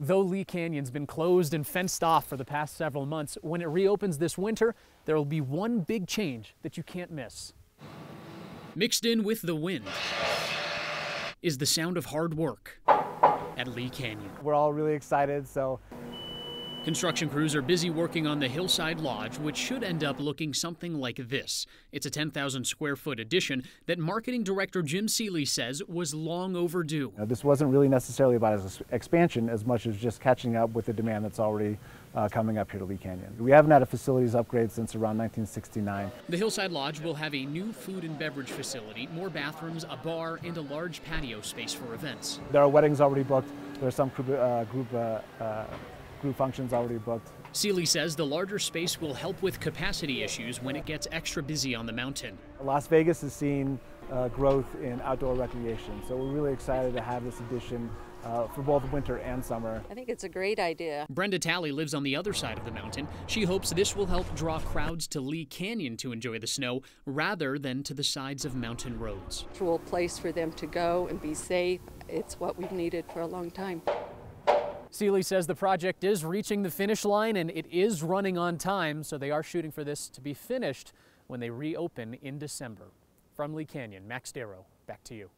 Though Lee Canyon's been closed and fenced off for the past several months, when it reopens this winter, there will be one big change that you can't miss. Mixed in with the wind is the sound of hard work at Lee Canyon. We're all really excited, so Construction crews are busy working on the Hillside Lodge, which should end up looking something like this. It's a 10,000 square foot addition that marketing director Jim Seely says was long overdue. know, this wasn't really necessarily about its expansion as much as just catching up with the demand that's already uh, coming up here to Lee Canyon. We haven't had a facilities upgrade since around 1969. The Hillside Lodge will have a new food and beverage facility, more bathrooms, a bar, and a large patio space for events. There are weddings already booked. There are some group, uh, group, uh, group functions already booked. Seely says the larger space will help with capacity issues when it gets extra busy on the mountain. Las Vegas has seen uh, growth in outdoor recreation, so we're really excited to have this addition uh, for both winter and summer. I think it's a great idea. Brenda Talley lives on the other side of the mountain. She hopes this will help draw crowds to Lee Canyon to enjoy the snow rather than to the sides of mountain roads. Actual place for them to go and be safe. It's what we've needed for a long time. Seely says the project is reaching the finish line and it is running on time, so they are shooting for this to be finished when they reopen in December. From Lee Canyon, Max Darrow, back to you.